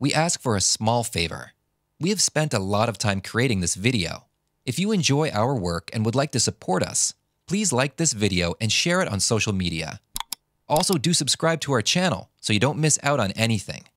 we ask for a small favor. We have spent a lot of time creating this video. If you enjoy our work and would like to support us, please like this video and share it on social media. Also, do subscribe to our channel so you don't miss out on anything.